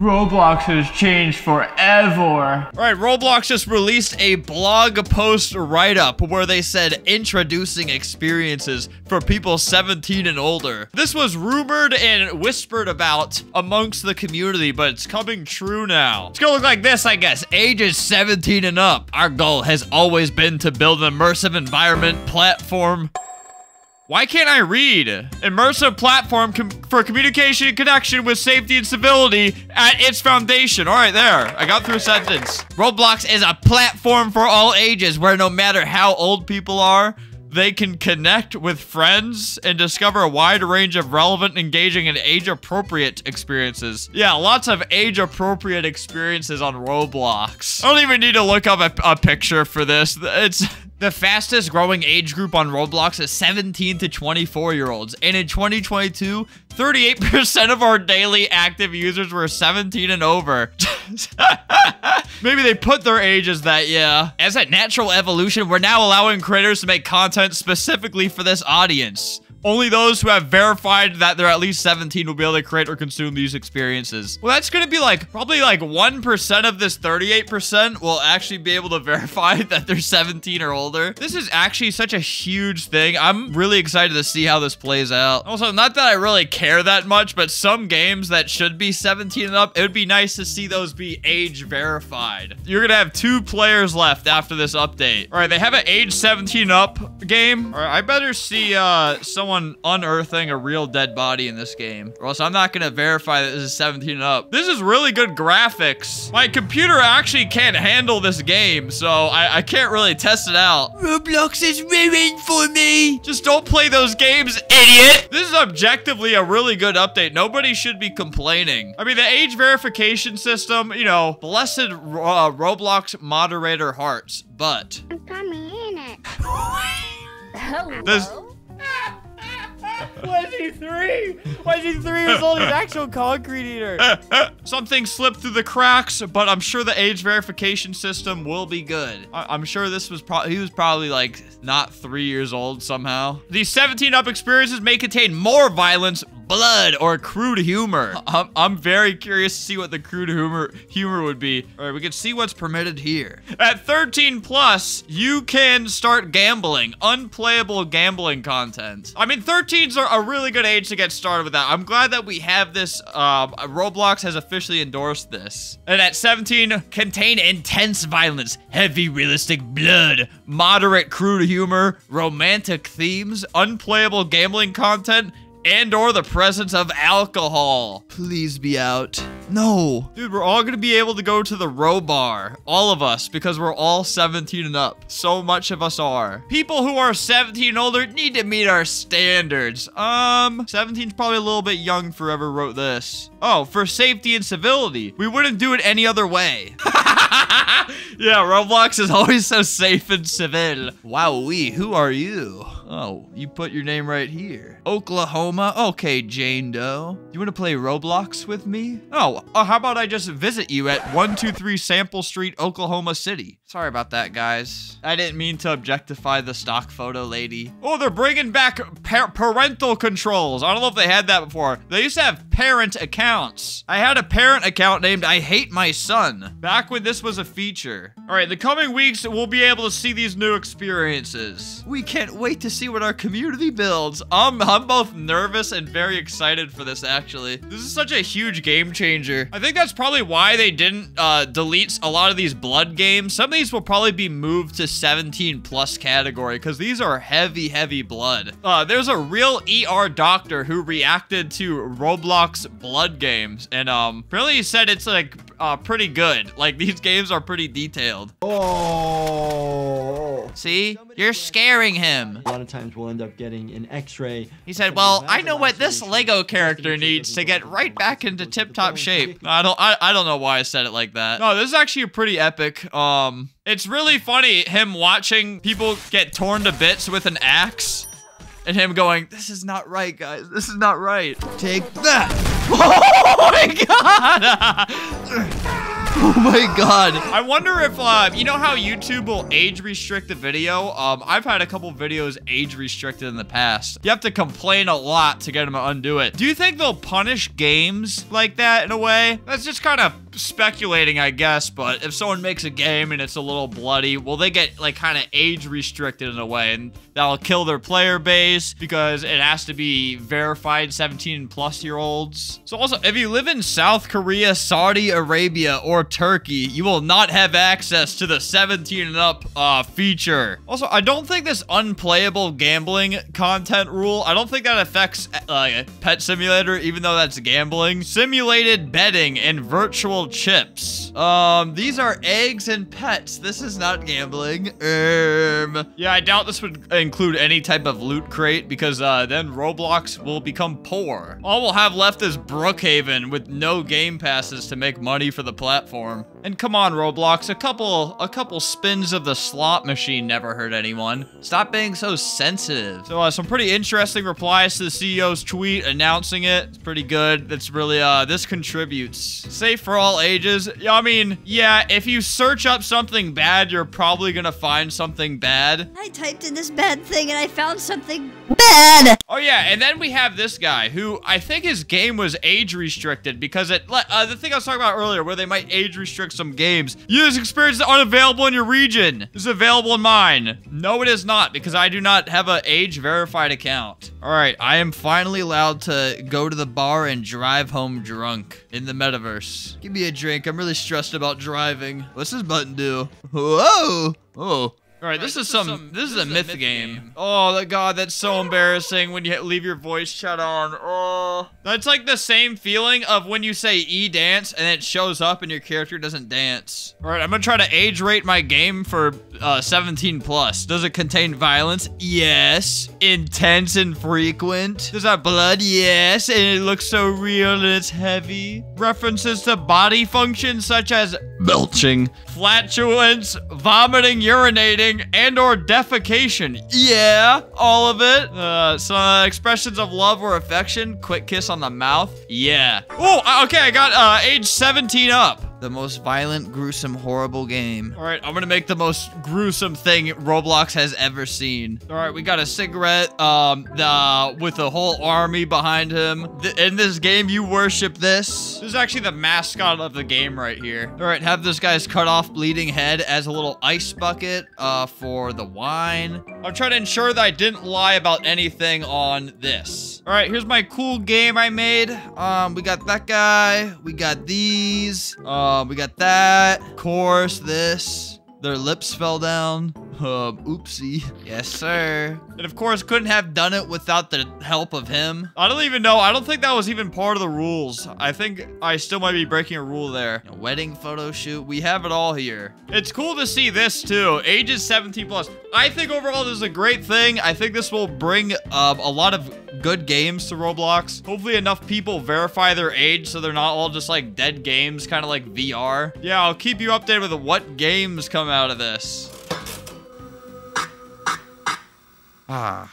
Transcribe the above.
Roblox has changed forever. All right, Roblox just released a blog post write-up where they said introducing experiences for people 17 and older. This was rumored and whispered about amongst the community, but it's coming true now. It's gonna look like this, I guess. Ages 17 and up. Our goal has always been to build an immersive environment platform why can't I read? Immersive platform com for communication and connection with safety and civility at its foundation. All right, there. I got through a sentence. Roblox is a platform for all ages where no matter how old people are, they can connect with friends and discover a wide range of relevant, engaging, and age-appropriate experiences. Yeah, lots of age-appropriate experiences on Roblox. I don't even need to look up a, a picture for this. It's... The fastest growing age group on Roblox is 17 to 24 year olds. And in 2022, 38% of our daily active users were 17 and over. Maybe they put their ages that, yeah. As a natural evolution, we're now allowing creators to make content specifically for this audience. Only those who have verified that they're at least 17 will be able to create or consume these experiences. Well, that's going to be like probably like 1% of this 38% will actually be able to verify that they're 17 or older. This is actually such a huge thing. I'm really excited to see how this plays out. Also, not that I really care that much, but some games that should be 17 and up, it would be nice to see those be age verified. You're going to have two players left after this update. All right, they have an age 17 up game. All right, I better see uh, someone someone unearthing a real dead body in this game. Or else I'm not going to verify that this is 17 and up. This is really good graphics. My computer actually can't handle this game, so I, I can't really test it out. Roblox is ruined for me. Just don't play those games, idiot. This is objectively a really good update. Nobody should be complaining. I mean, the age verification system, you know, blessed uh, Roblox moderator hearts, but... I'm coming in it. Hello? This, why is he three? Why is he three years old? He's actual concrete eater. Something slipped through the cracks, but I'm sure the age verification system will be good. I am sure this was probably, he was probably like not three years old somehow. These 17 up experiences may contain more violence, blood, or crude humor. I'm, I'm very curious to see what the crude humor humor would be. All right, we can see what's permitted here. At 13 plus, you can start gambling, unplayable gambling content. I mean, 13's are a really good age to get started with that. I'm glad that we have this. Um, Roblox has officially endorsed this. And at 17, contain intense violence, heavy realistic blood, moderate crude humor, romantic themes, unplayable gambling content, and or the presence of alcohol. Please be out. No. Dude, we're all gonna be able to go to the row bar. All of us, because we're all 17 and up. So much of us are. People who are 17 and older need to meet our standards. Um, 17's probably a little bit young for whoever wrote this. Oh, for safety and civility. We wouldn't do it any other way. yeah, Roblox is always so safe and civil. Wow, we, who are you? Oh, you put your name right here. Oklahoma? Okay, Jane Doe. You want to play Roblox with me? Oh, uh, how about I just visit you at 123 Sample Street, Oklahoma City? Sorry about that, guys. I didn't mean to objectify the stock photo lady. Oh, they're bringing back par parental controls. I don't know if they had that before. They used to have parent accounts. I had a parent account named I Hate My Son back when this was a feature. All right, the coming weeks, we'll be able to see these new experiences. We can't wait to see what our community builds. I'm, I'm both nervous and very excited for this, actually. This is such a huge game changer. I think that's probably why they didn't uh, delete a lot of these blood games. Some of these will probably be moved to 17 plus category because these are heavy, heavy blood. Uh, there's a real ER doctor who reacted to Roblox blood games and um, really said it's like uh, pretty good. Like these games are pretty detailed. Oh. See? You're scaring him. A lot of times we'll end up getting an x-ray. He said, well, I know what this Lego character needs to get right back into tip-top shape. I don't I, I don't know why I said it like that. No, this is actually a pretty epic. Um, It's really funny him watching people get torn to bits with an axe and him going, this is not right, guys. This is not right. Take that. Oh my god! Oh my god. I wonder if, uh, you know how YouTube will age restrict the video? Um, I've had a couple videos age restricted in the past. You have to complain a lot to get them to undo it. Do you think they'll punish games like that in a way? That's just kind of speculating, I guess, but if someone makes a game and it's a little bloody, will they get like kind of age restricted in a way and that'll kill their player base because it has to be verified 17 plus year olds. So also, if you live in South Korea, Saudi Arabia, or Turkey, you will not have access to the 17 and up uh, feature. Also, I don't think this unplayable gambling content rule, I don't think that affects uh, Pet Simulator, even though that's gambling. Simulated betting and virtual chips. Um, these are eggs and pets. This is not gambling. Um, yeah, I doubt this would include any type of loot crate because uh, then Roblox will become poor. All we'll have left is Brookhaven with no game passes to make money for the platform. And come on, Roblox, a couple, a couple spins of the slot machine never hurt anyone. Stop being so sensitive. So uh, some pretty interesting replies to the CEO's tweet announcing it. It's pretty good. It's really, uh, this contributes. Safe for all ages. I mean, yeah, if you search up something bad, you're probably gonna find something bad. I typed in this bad thing and I found something Oh yeah, and then we have this guy who I think his game was age restricted because it, uh, the thing I was talking about earlier where they might age restrict some games. Use experience is unavailable in your region. This is available in mine. No, it is not because I do not have an age verified account. All right, I am finally allowed to go to the bar and drive home drunk in the metaverse. Give me a drink. I'm really stressed about driving. What's this button do? Whoa. Oh. All right, this, is some, this, is a myth, game. Oh, the god, that's so embarrassing when you leave your voice chat on. Oh, that's like the same feeling of when you say E dance and it shows up and your character doesn't dance. All right, I'm gonna try to age rate my game for uh, 17 plus. Does it contain violence? Yes. Intense and frequent. Does that blood? Yes. And it looks so real and it's heavy. References to body functions such as belching, flatulence, vomiting, urinating, and or defecation. Yeah, all of it. Uh, some expressions of love or affection. Quick kiss on the mouth. Yeah. Oh, okay, I got uh, age 17 up. The most violent, gruesome, horrible game. All right, I'm gonna make the most gruesome thing Roblox has ever seen. All right, we got a cigarette um, the, with a whole army behind him. In this game, you worship this. This is actually the mascot of the game right here. All right, have this guy's cut off bleeding head as a little ice bucket uh, for the wine. I'm trying to ensure that I didn't lie about anything on this. All right, here's my cool game I made. Um, we got that guy. We got these. Um, we got that. Of course, this. Their lips fell down. Um, oopsie. Yes, sir. And of course, couldn't have done it without the help of him. I don't even know. I don't think that was even part of the rules. I think I still might be breaking a rule there. A wedding photo shoot. We have it all here. It's cool to see this too. Ages 17 plus. I think overall this is a great thing. I think this will bring um, a lot of good games to Roblox. Hopefully enough people verify their age so they're not all just like dead games, kind of like VR. Yeah, I'll keep you updated with what games come out of this. 啊